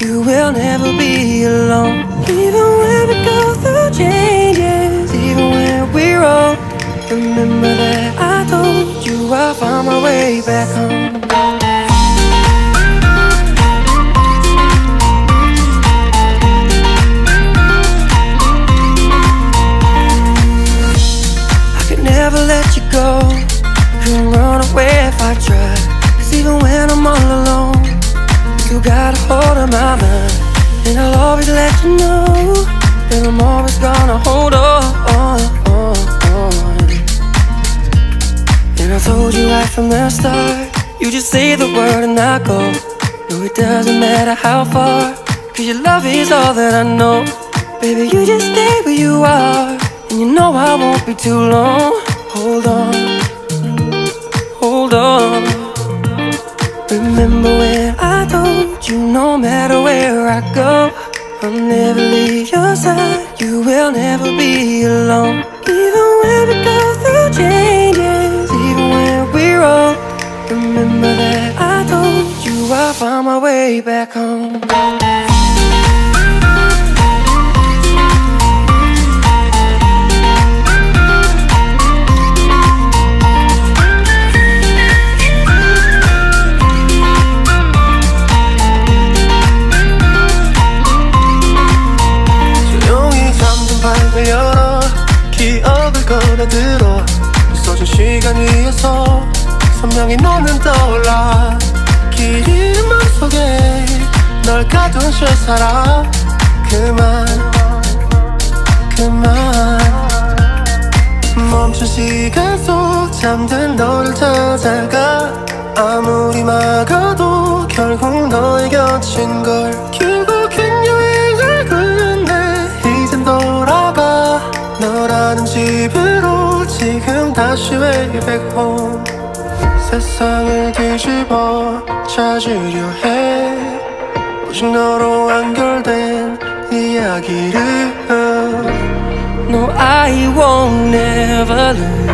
You will never be alone. Even when we go through changes, even when we're old. Remember that I told you I'll find my way back home. Know that I'm always gonna hold on. And I told you right from the start, you just say the word and I go. No, it doesn't matter how far, cause your love is all that I know. Baby, you just stay where you are, and you know I won't be too long. Hold on, hold on. Remember when I told you no matter where I go, I'll never leave your side. You will never be alone. Even when we go through changes, even when we're old. Remember that I told you I'll find my way back home. 선명히 너는 떠올라. 길 잃은 맘속에 널 가둔 실사람. 그만 그만. 멈춘 시간 속 잠든 너를 찾아가. 아무리 막아도 결국 너의 곁인 걸 결국엔 여행을 끝내 이젠 돌아가. 너라는 집으로 지금 다시 way back home 세상을 뒤집어 찾으려 해. 오직 너로 완결된 이야기를 No, I won't never lose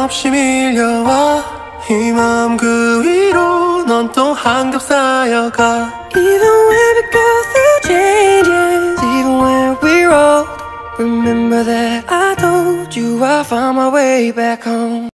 소리 없이 밀려와 이 마음 그 위로 넌 또 한겹 쌓여가 Even when we go through changes, even when we're old. Remember that I told you I'll find my way back home.